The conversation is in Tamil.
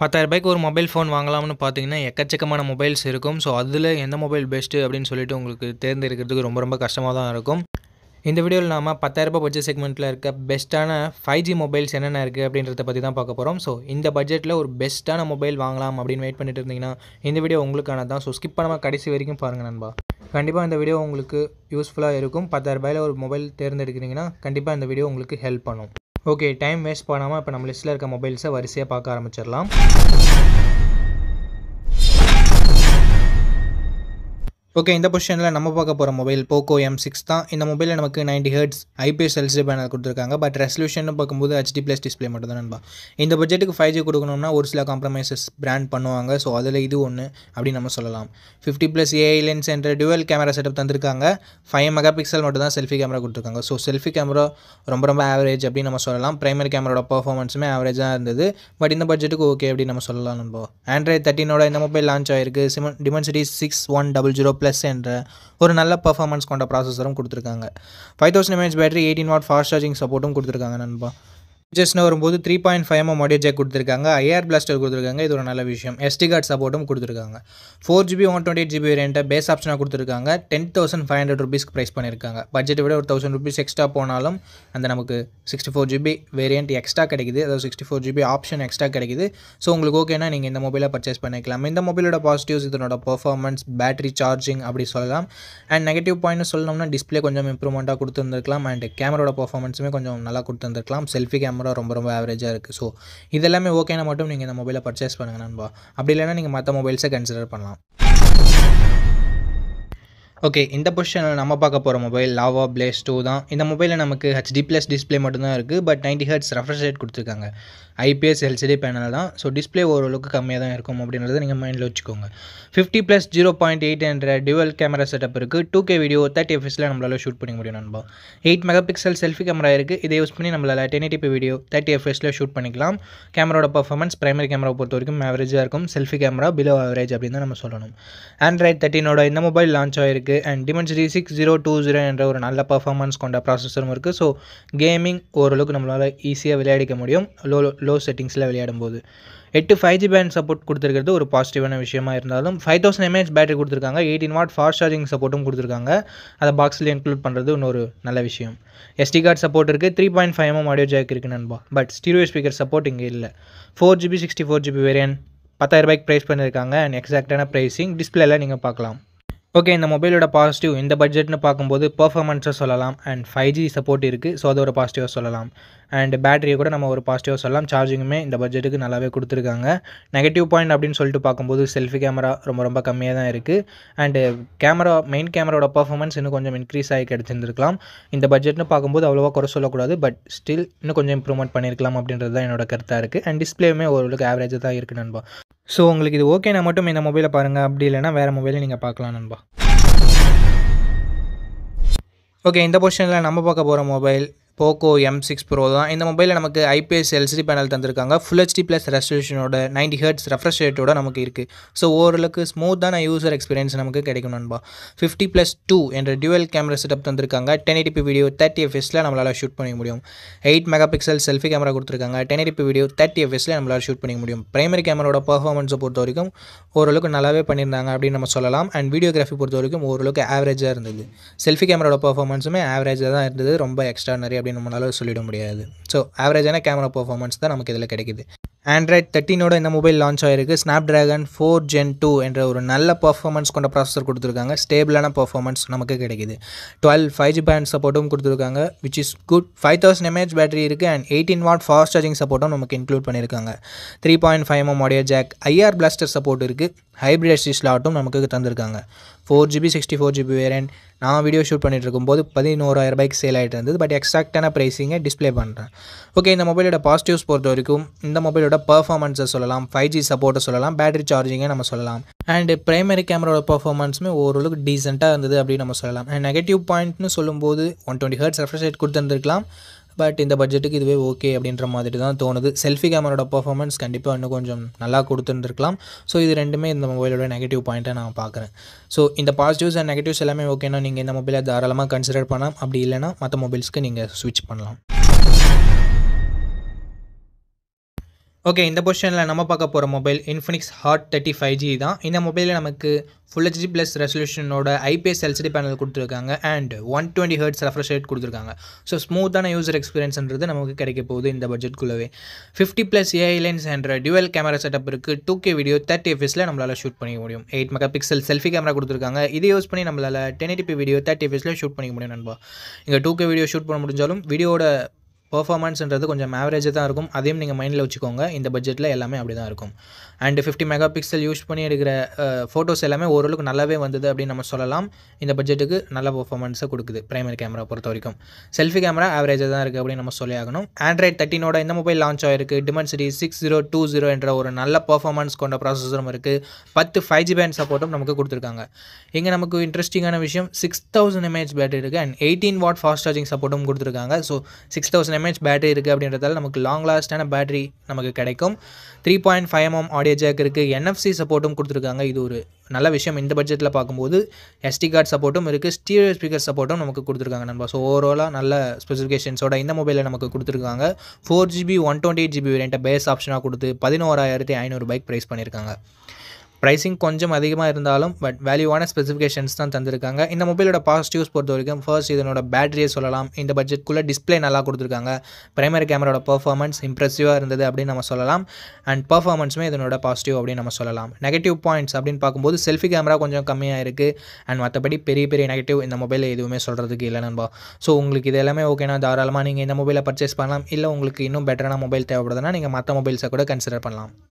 ரூபாய்க்கு ஒரு மொபைல் ஃபோன் வாங்கலாம்னு பார்த்தீங்கன்னா எக்கச்சக்கமான மொபைல்ஸ் இருக்கும். ஸோ அதில் எந்த மொபைல் பெஸ்ட்டு அப்படின்னு சொல்லிட்டு உங்களுக்கு தேர்ந்தெடுக்கிறதுக்கு ரொம்ப ரொம்ப கஷ்டமாக தான் இருக்கும். இந்த வீடியோவில் நாம பத்தாயிரரூபா பட்ஜெட் செக்மெண்ட்டில் இருக்க பெஸ்ட்டான ஃபைவ் ஜி மொபைல்ஸ் என்னென்ன இருக்குது அப்படின்றத பற்றி தான் பார்க்க போகிறோம் ஸோ இந்த பட்ஜெட்டில் ஒரு பெஸ்ட்டான மொபைல் வாங்கலாம் அப்படின்னு வெயிட் பண்ணிட்டு இருந்தீங்கன்னா இந்த வீடியோ உங்களுக்கான தான் ஸோ ஸ்கிப் பண்ணாமல் கடைசி வரைக்கும் பாருங்கள் நண்பா. கண்டிப்பாக இந்த வீடியோ உங்களுக்கு யூஸ்ஃபுல்லாக இருக்கும். பத்தாயிரரூபாயில் ஒரு மொபைல் தேர்ந்தெடுக்கிறீங்கன்னா கண்டிப்பாக இந்த வீடியோ உங்களுக்கு ஹெல்ப் பண்ணும். ஓகே டைம் வேஸ்ட் பண்ணாமல் இப்போ நம்ம லிஸ்ட்டில் இருக்க மொபைல்ஸை வரிசையாக பார்க்க ஆரம்பிச்சிடலாம். ஓகே இந்த பொசிஷனில் நம்ம பார்க்க போகிற மொபைல் போக்கோ எம் சிக்ஸ் தான். இந்த மொபைலில் நமக்கு ninety hertz IPS LC panel கொடுத்துருக்காங்க. பட் ரெசல்யூஷன் பார்க்கும்போது ஹெச்டி ப்ளஸ் டிஸ்பிளே மட்டும் தான் நண்பா. இந்த பட்ஜெட்டுக்கு ஃபைவ் ஜி கொடுக்கணும்னா ஒரு சில காம்ப்ரமைசஸ் பிராண்ட் பண்ணுவாங்க. ஸோ அதில் இது ஒன்று அப்படின்னு நம்ம சொல்லலாம். ஃபிஃப்டி ப்ளஸ் ஏஐ லென்ஸ் என்ற டுவல் கேமரா செட்டப் தந்திருக்காங்க. ஃபைவ் மெகா பிக்சல் மட்டும் தான் செல்ஃபி கேமரா கொடுத்துருக்காங்க. ஸோ செல்ஃபி கேமரா ரொம்ப ரொம்ப ஆவரேஜ் அப்படின்னு நம்ம சொல்லலாம். பிரைமரி கேமராவோட பர்ஃபார்மன்ஸுமே ஆவரேஜாக இருந்தது. பட் இந்த பட்ஜெட்டுக்கு ஓகே அப்படின்னு நம்ம சொல்லலாம் நண்பா. ஆண்ட்ராய்ட் தேர்ட்டினோட இந்த மொபைல் லான்ச் ஆயிருக்கு. Simon Dimensity six one double zero plus என்ற ஒரு நல்ல பர்ஃபார்மன்ஸ் கொண்ட ப்ராசஸரும் கொடுத்துருக்காங்க. Five thousand mAh battery eighteen watt fast charging சப்போர்ட்டும் கொடுத்துருக்காங்க நண்பா. ஜஸ்ட்னு வரும்போது three point five mm audio jack கொடுத்துருக்காங்க. ஐஆர் பிளாஸ்டர் கொடுத்துருக்காங்க. இது ஒரு நல்ல விஷயம். எஸ்டி கார்டு சப்போர்ட்டும் கொடுத்துருக்காங்க. Four GB one twenty eight GB வேரியண்ட்டை base ஆப்ஷனாக கொடுத்துருக்காங்க. டென் தௌசண்ட் ஃபைவ் ஹண்ட்ரட் ருபீஸ்க்கு ப்ரைஸ் பண்ணியிருக்காங்க பட்ஜெட்டை விட ஒரு தௌசண்ட் ருபீஸ் எக்ஸ்ட்ரா போனாலும் அந்த நமக்கு sixty four GB variant extra கிடைக்குது. அதாவது sixty four GB option extra கிடைக்குது. ஸோ உங்களுக்கு ஓகேனா நீங்கள் இந்த மொபைலை பர்ச்சேஸ் பண்ணிக்கலாம். இந்த மொபைலோட பாசிட்டிவ்ஸ் இதனோட பர்ஃபார்மன்ஸ் பேட்டரி சார்ஜிங் அப்படி சொல்லலாம். அண்ட் நெகட்டிவ் பாயிண்ட் சொல்லணும்னா டிஸ்பிளே கொஞ்சம் இம்ப்ரூவ்மெண்ட்டாக கொடுத்துருந்துருக்கலாம். அண்ட் கேமரோட பர்ஃபார்மன்ஸுமே கொஞ்சம் நல்லா கொடுத்துருந்துருக்கலாம். செல்ஃபி கேமரா ரொம்ப ரொம்ப ஆவரேஜாக இருக்குது ஸோ இதெல்லாமே ஓகேனா மட்டும் நீங்கள் இந்த மொபைலை பர்ச்சேஸ் பண்ணுங்கள் நண்பா. அப்படி இல்லைனா நீங்கள் மற்ற மொபைல்ஸை கன்சிடர் பண்ணலாம். ஓகே இந்த பொசிஷனில் நம்ம பார்க்க போகிற மொபைல் லாவா பிளேஸ் டூ தான். இந்த மொபைலில் நமக்கு ஹெச்டி ப்ளஸ் டிஸ்பிளே மட்டும்தான் இருக்குது but ninety hertz refresh rate கொடுத்துருக்காங்க. ஐபிஎஸ் எல்சிடி பேனல் தான். ஸோ டிஸ்பிளே ஓரளவுக்கு கம்மியாக தான் இருக்கும் அப்படின்றத நீங்கள் மைண்டில் வச்சுக்கோங்க. Fifty plus zero point eight என்ற டியூவல் கேமரா செட்டப் இருக்குது டூ கே வீடியோ தேர்ட்டி எஃப்எஸில் நம்மளால் ஷூட் பண்ணிக்க முடியும் நண்பா. Eight megapixel selfie camera இருக்குது இதை யூஸ் பண்ணி நம்மளால் டென் எயிட்டி வீடியோ தேர்ட்டி எஃப்எஸில் ஷூட் பண்ணிக்கலாம். கேமராவோட பர்ஃபார்மன்ஸ் பிரைமரி கேமரா பொறுத்த வரைக்கும் ஆவரேஜாக இருக்கும். செல்ஃபி கேமரா பிலோ ஆவரேஜ் அப்படின்னு தான் நம்ம சொல்லணும். ஆண்ட்ராய்ட் தேர்ட்டினோட இந்த மொபைல் லான்ச் ஆயிருக்கு. And Dimensity six zero two zero என்ற ஒரு நல்ல பர்ஃபார்மன்ஸ் கொண்ட ப்ராசஸரும் இருக்குது ஸோ கேமிங் ஓரளவுக்கு நம்மளால் ஈஸியாக விளையாடிக்க முடியும். லோ லோ செட்டிங்ஸில் விளையாடும் போது எட்டு ஃபைவ் ஜி பேண்ட் சப்போர்ட் கொடுத்துருக்கிறது ஒரு பாசிட்டிவான விஷயமா இருந்தாலும் ஃபைவ் தௌசண்ட் எம்ஏஹெச் பேட்டரி கொடுத்துருக்காங்க. எயிட்டின் வாட் ஃபாஸ்ட் சார்ஜிங் சப்போர்ட்டும் கொடுத்துருக்காங்க. அதை பாக்ஸில் இன்க்ளூட் பண்ணுறது இன்னொரு நல்ல விஷயம். எஸ்டி கார்டு சப்போர்ட் இருக்குது three point five mm audio jack இருக்குது நண்பா. பட் ஸ்டீரியோ ஸ்பீக்கர் சப்போர்ட் இங்கே இல்லை. Four GB sixty four GB variant பத்தாயிரம் ரூபாய்க்கு ப்ரைஸ் பண்ணியிருக்காங்க அண்ட் எக்ஸாக்டான ப்ரைஸிங் டிஸ்பிளேல நீங்கள் பார்க்கலாம். ஓகே இந்த மொபைலோட பாசிட்டிவ் இந்த பட்ஜெட்னு பார்க்கும்போது பர்ஃபார்மன்ஸை சொல்லலாம் அண்ட் ஃபைவ் ஜி சப்போர்ட் இருக்குது ஸோ அது ஒரு பாசிட்டிவாக சொல்லலாம். அண்ட் பேட்டரியை கூட நம்ம ஒரு பாசிட்டிவாக சொல்லலாம். சார்ஜிங்குமே இந்த பட்ஜெட்டுக்கு நல்லாவே கொடுத்துருக்காங்க. நெகட்டிவ் பாயிண்ட் அப்படின்னு சொல்லிட்டு பார்க்கும்போது செல்ஃபி கேமரா ரொம்ப ரொம்ப கம்மியாக தான் இருக்குது அண்டு கேமரா மெயின் கேமராவோட பர்ஃபார்மன்ஸ் இன்னும் கொஞ்சம் இன்க்ரீஸ் ஆகி கிடச்சிருந்துருக்கலாம். இந்த பட்ஜெட்னு பார்க்கும்போது அவ்வளோவா குறை சொல்லக்கூடாது பட் ஸ்டில் இன்னும் கொஞ்சம் இம்ப்ரூவ்மெண்ட் பண்ணியிருக்கலாம் அப்படின்றது தான் என்னோட கருத்தாக இருக்குது அண்ட் டிஸ்பிளேயுமே ஓரளவுக்கு ஆவரேஜாக தான் இருக்குது நண்பா. ஸோ உங்களுக்கு இது ஓகேனா மட்டும் இந்த மொபைலை பாருங்கள் அப்படி இல்லைனா வேறு மொபைலை நீங்கள் பார்க்கலாம் நண்பா. ஓகே இந்த பொசிஷனில் நம்ம பார்க்க போகிற mobile Poco M six Pro தான். இந்த மொபைலில் நமக்கு ஐபிஎஸ் எல்சிடி பேனல் தந்திருக்காங்க. ஃபுல் ஹெச்டி ப்ளஸ் ரெசல்யூஷனோட நைன்டி ஹெர்ட்ஸ் ரெஃப்ரெஷ் ரேட்டோட நமக்கு இருக்குது ஸோ ஓரளவுக்கு ஸ்மூத்தான யூசர் எக்ஸ்பீரியன்ஸ் நமக்கு கிடைக்கும் நண்பா. ஃபிஃப்டி ப்ளஸ் டூ என்ற டியூவல் கேமரா செட்டப் தந்திருக்காங்க. டென் எயிட்டி வீடியோ தேர்ட்டி எஃப்எஸில் நம்மளால் ஷூட் பண்ணிக்க முடியும். Eight megapixel selfie camera கொடுத்துருக்காங்க டென் எயிட்டி வீடியோ தேர்ட்டி எஃப்எஸில் நம்மளால் ஷூட் பண்ணிக்க முடியும். பிரைமரி கேமராவோட பர்ஃபார்மன்ஸை பொறுத்த வரைக்கும் ஓரளவுக்கு நல்லாவே பண்ணியிருந்தாங்க அப்படின்னு நம்ம சொல்லலாம். அண்ட் வீடியோகிராஃபி பொறுத்த வரைக்கும் ஓரளவுக்கு ஆவரேஜாக இருந்தது. செல்ஃபி கேமராவோட பர்ஃபார்மன்ஸுமே ஆவரேஜாக தான் இருந்தது. ரொம்ப எக்ஸ்ட்ரானரி அப்படின்னு நம்மளால சொல்லிட முடியாது. ஸோ ஆவரேஜான கேமரா பர்ஃபார்மன்ஸ் தான் நமக்கு இதில் கிடைக்குது. ஆண்ட்ராய்ட் தேர்ட்டினோட இந்த மொபைல் லான்ச் ஆயிருக்கு. Snapdragon four gen two என்ற ஒரு நல்ல பர்ஃபார்மன்ஸ் கொண்ட ப்ராசஸர் கொடுத்துருக்காங்க. ஸ்டேபிளான பர்ஃபார்மன்ஸ் நமக்கு கிடைக்குது. டுவெல் ஃபைவ் ஜி பேண்ட் சப்போர்ட்டும் கொடுத்துருக்காங்க which is good five thousand mAh battery இருக்குது and eighteen watt fast charging சப்போர்ட்டும் நமக்கு இன்க்ளூட் பண்ணியிருக்காங்க. Three point five M audio jack IR blaster support இருக்குது ஹைப்ரிட் எஸ்டி ஸ்லாட்டும் நமக்கு தந்திருக்காங்க. Four GB sixty four GB variant நான் வீடியோ ஷூட் பண்ணிட்டு இருக்கும்போது பதினோராயிரம் ரூபாய்க்கு சேல் ஆகிட்டு இருந்தது பட் எக்ஸாக்டான ப்ரைஸிங்கை டிஸ்பிளே பண்ணுறேன் ஓகே இந்த மொபைலோட பாசிட்டிவ்ஸ் பொறுத்த வரைக்கும் இந்த மொபைலோட பர்ஃபார்மன்ஸை சொல்லலாம் ஃபைவ் ஜி சப்போர்ட்டை சொல்லலாம் பேட்டரி சார்ஜிங்கை நம்ம சொல்லலாம். அண்ட் பிரைமரி கேமராவோட பர்ஃபார்மன்ஸுமே ஓரளவுக்கு டீசெண்டாக இருந்தது அப்படின்னு நம்ம சொல்லலாம். அண்ட் நெகட்டிவ் பாயிண்ட்னு சொல்லும்போது one twenty hertz refresh rate கொடுத்துருந்துருக்கலாம். But இந்த பட்ஜெட்டுக்கு இதுவே ஓகே அப்படின்ற மாதிரி தான் தோணுது. செல்ஃபி கேமராவோட பர்ஃபார்மன்ஸ் கண்டிப்பாக இன்னும் கொஞ்சம் நல்லா கொடுத்துருந்துருக்கலாம். ஸோ இது ரெண்டுமே இந்த மொபைலோட நெகட்டிவ் பாயிண்ட்டை நான் பார்க்குறேன். ஸோ இந்த பாசிட்டிவ்ஸ் அண்ட் நெகட்டிவ்ஸ் எல்லாமே ஓகேனா நீங்கள் இந்த மொபைலை தாராளமாக கன்சிடர் பண்ணலாம். அப்படி இல்லைனா மற்ற மொபைல்ஸ்க்கு நீங்கள் ஸ்விட்ச் பண்ணலாம். ஓகே இந்த பொசிஷனில் நம்ம பார்க்க போகிற mobile Infinix Hot thirty five G தான். இந்த மொபைலில் நமக்கு ஃபுல் ஹெச்டி ப்ளஸ் ரெசல்யூஷனோட ஐபிஎஸ் எல்சிடி பேனல் கொடுத்துருக்காங்க and one twenty hertz refresh rate கொடுத்துருக்காங்க. ஸோ ஸ்மூத்தான யூசர் எக்ஸ்பீரியன்ஸ்ன்றது நமக்கு கிடைக்க போகுது இந்த பட்ஜெட்குள்ளவே ஃபிஃப்டி ப்ளஸ் ஏஐ லென்ஸ் என்ற டுவெல் கேமரா செட்டப் இருக்குது டூ கே வீடியோ தேர்ட்டி எஃபிஸில் நம்மளால் ஷூட் பண்ணிக்க முடியும். Eight megapixel selfie camera கொடுத்துருக்காங்க. இதை யூஸ் பண்ணி நம்மளால் டென் எயிட்டி வீடியோ தேர்ட்டி எஃபிஸில் ஷூட் பண்ணிக்க முடியும் நண்பா. இங்கே டூ கே வீடியோ ஷூட் பண்ண முடிஞ்சாலும் வீடியோட பர்ஃபார்மன்ஸ்ன்றது கொஞ்சம் ஆவரேஜாக தான் இருக்கும். அதையும் நீங்கள் மைண்டில் வச்சுக்கோங்க. இந்த பட்ஜெட்டில் எல்லாமே அப்படி தான் இருக்கும். And fifty megapixel use பண்ணி எடுக்கிற ஃபோட்டோஸ் எல்லாமே ஓரளவுக்கு நல்லாவே வந்தது அப்படின்னு நம்ம சொல்லலாம். இந்த பட்ஜெட்டுக்கு நல்ல பர்ஃபார்மன்ஸை கொடுக்குது. பிரைமரி கேமரா பொறுத்த வரைக்கும். செல்ஃபி கேமரா ஆவரேஜாக தான் இருக்குது அப்படின்னு நம்ம சொல்லி ஆகணும். ஆண்ட்ராய்ட் தேர்ட்டினோட இந்த மொபைல் லான்ச் ஆயிருக்கு. Dimensity six zero two zero என்ற ஒரு நல்ல பர்ஃபார்மன்ஸ் கொண்ட ப்ராசஸரும் இருக்குது பத்து ஃபைவ் ஜி பேண்ட் சப்போர்ட்டும் நமக்கு கொடுத்துருக்காங்க. இங்கே நமக்கு இன்ட்ரெஸ்டிங்கான விஷயம் சிக்ஸ் தௌசண்ட் எம்ஏஹெச் பேட்டரி இருக்குது and eighteen watt fast charging சப்போர்ட்டும் கொடுத்துருக்காங்க. So six thousand mAh battery இருக்குது அப்படின்றதால நமக்கு லாங் லாஸ்டான பேட்டரி நமக்கு கிடைக்கும். Three point five mm mm audio jack இருக்குது என்எஃப்சி சப்போர்ட்டும் கொடுத்துருக்காங்க. இது ஒரு நல்ல விஷயம். இந்த பட்ஜெட்டில் பார்க்கும்போது எஸ்டி கார்டு சப்போர்ட்டும் இருக்குது ஸ்டீரியோ ஸ்பீக்கர் சப்போர்ட்டும் நமக்கு கொடுத்துருக்காங்க நம்ம ஸோ ஓவராலாக நல்ல ஸ்பெசிஃபிகேஷன்ஸோட இந்த மொபைலில் நமக்கு கொடுத்துருக்காங்க. Four GB one twenty eight GB வேரியண்ட்டை base ஆப்ஷனாக கொடுத்து பதினோராயிரத்தி ஐநூறு பைக் ப்ரைஸ் பண்ணியிருக்காங்க ப்ரைஸிங் கொஞ்சம் அதிகமாக இருந்தாலும் பட் வேல்யூவான ஸ்பெசிஃபிகேஷன்ஸ் தான் தந்திருக்காங்க. இந்த மொபைலோட பாசிட்டிவ்ஸ் பொறுத்த வரைக்கும் ஃபர்ஸ்ட் இதனோட பேட்டரியை சொல்லலாம். இந்த பட்ஜெட்குள்ளே டிஸ்பிளே நல்லா கொடுத்துருக்காங்க. பிரைமரி கேமராவோட பர்ஃபார்மன்ஸ் இம்ப்ரெசிவாக இருந்தது அப்படின்னு நம்ம சொல்லலாம். அண்ட் பர்ஃபார்மன்ஸுமே இதனோட பாசிட்டிவ் அப்படின்னு நம்ம சொல்லலாம். நெகட்டிவ் பாயிண்ட்ஸ் அப்படின்னு பார்க்கும்போது செல்ஃபி கேமரா கொஞ்சம் கம்மியாக இருக்குது அண்ட் மற்றபடி பெரிய பெரிய நெகட்டிவ் இந்த மொபைலில் எதுவுமே சொல்கிறதுக்கு இல்லை நண்பா. ஸோ உங்களுக்கு இது எல்லாமே ஓகேனா தாராளமாக நீங்கள் இந்த மொபைலை பர்ச்சேஸ் பண்ணலாம். இல்லை உங்களுக்கு இன்னும் பெட்டரான மொபைல் தேவைப்படுதுன்னா நீங்கள் மற்ற மொபைல்ஸை கூட கன்சிடர் பண்ணலாம்.